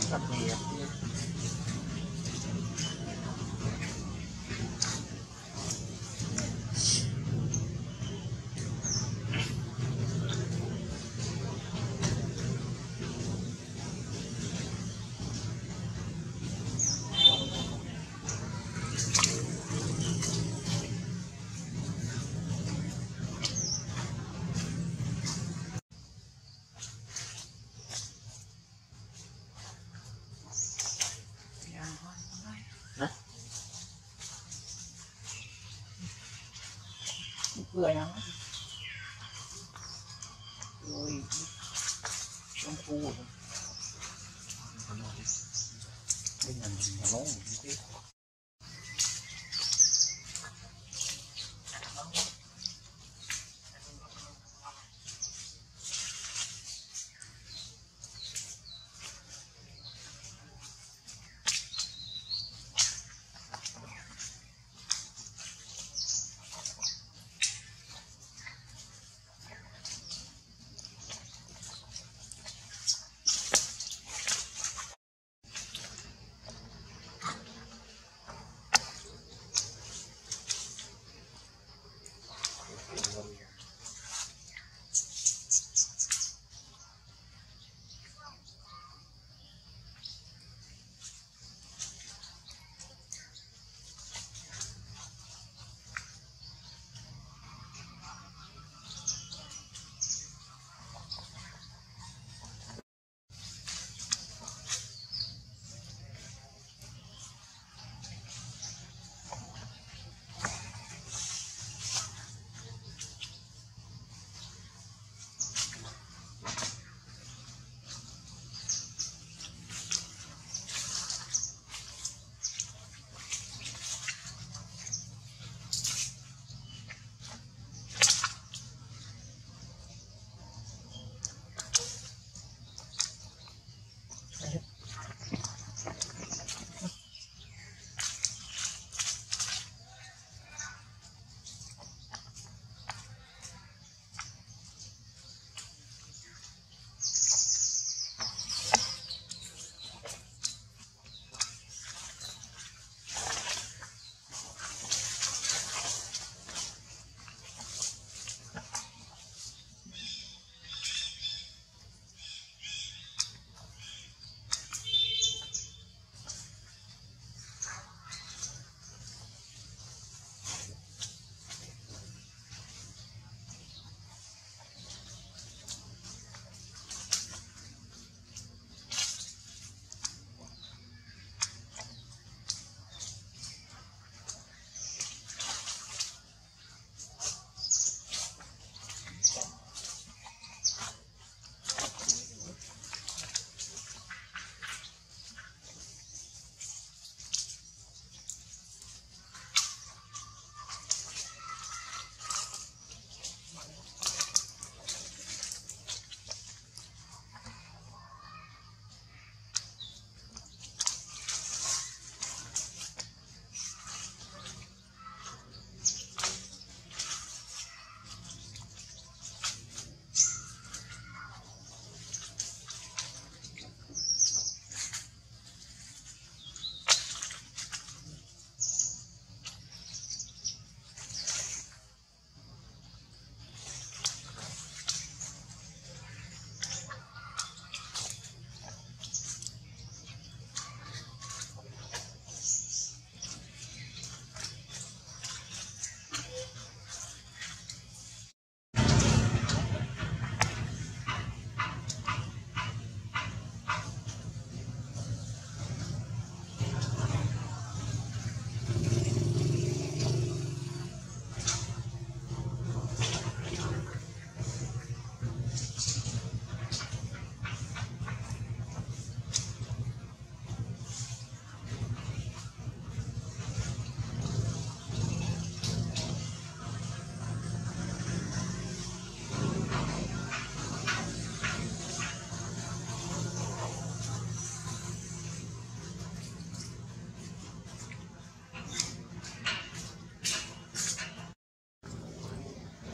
botar punheta. 恶心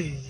Sim.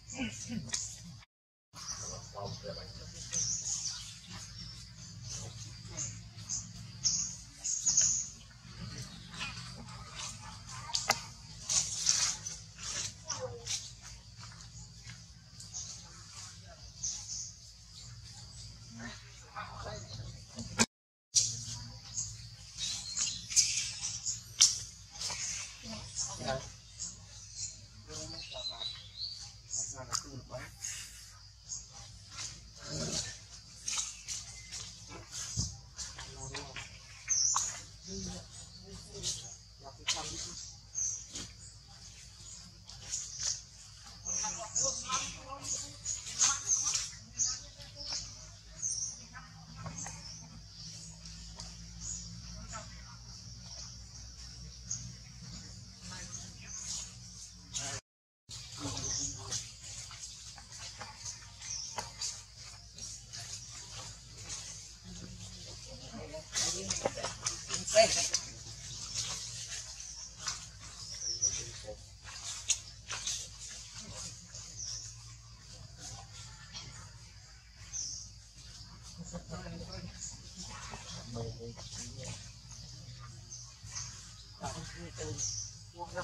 sao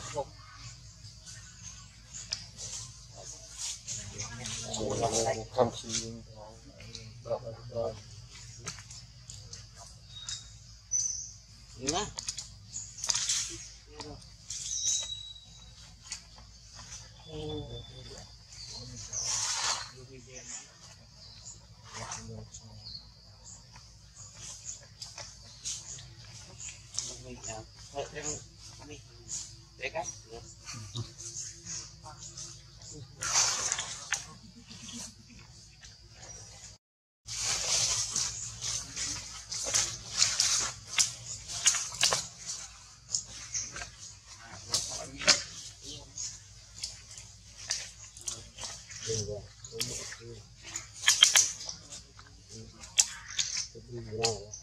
không chi nhá mình Thank you.